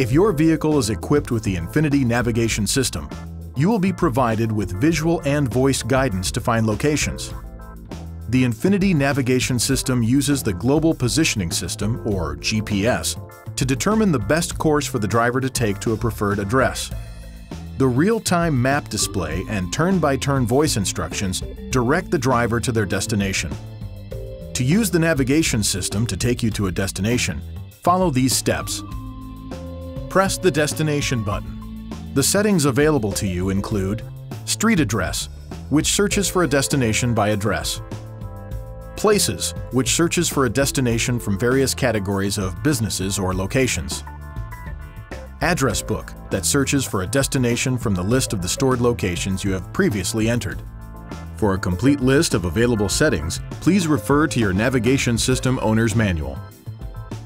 If your vehicle is equipped with the Infiniti navigation system, you will be provided with visual and voice guidance to find locations. The Infiniti navigation system uses the Global Positioning System, or GPS, to determine the best course for the driver to take to a preferred address. The real-time map display and turn-by-turn voice instructions direct the driver to their destination. To use the navigation system to take you to a destination, follow these steps. Press the destination button. The settings available to you include Street Address, which searches for a destination by address. Places, which searches for a destination from various categories of businesses or locations. Address Book, that searches for a destination from the list of the stored locations you have previously entered. For a complete list of available settings, please refer to your navigation system owner's manual.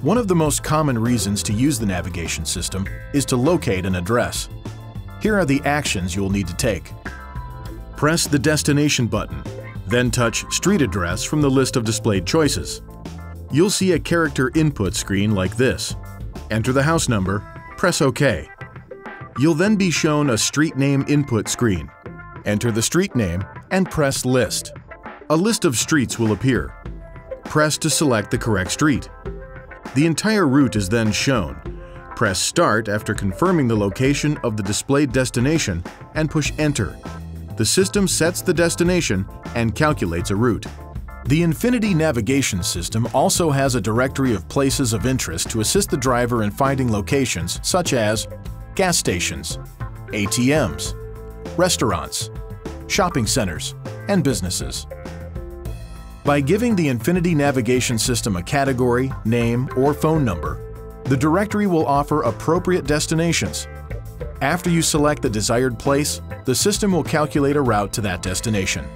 One of the most common reasons to use the navigation system is to locate an address. Here are the actions you'll need to take. Press the Destination button, then touch Street Address from the list of displayed choices. You'll see a character input screen like this. Enter the house number, press OK. You'll then be shown a street name input screen. Enter the street name and press List. A list of streets will appear. Press to select the correct street. The entire route is then shown. Press Start after confirming the location of the displayed destination and push Enter. The system sets the destination and calculates a route. The Infiniti navigation system also has a directory of places of interest to assist the driver in finding locations such as gas stations, ATMs, restaurants, shopping centers, and businesses. By giving the Infiniti navigation system a category, name, or phone number, the directory will offer appropriate destinations. After you select the desired place, the system will calculate a route to that destination.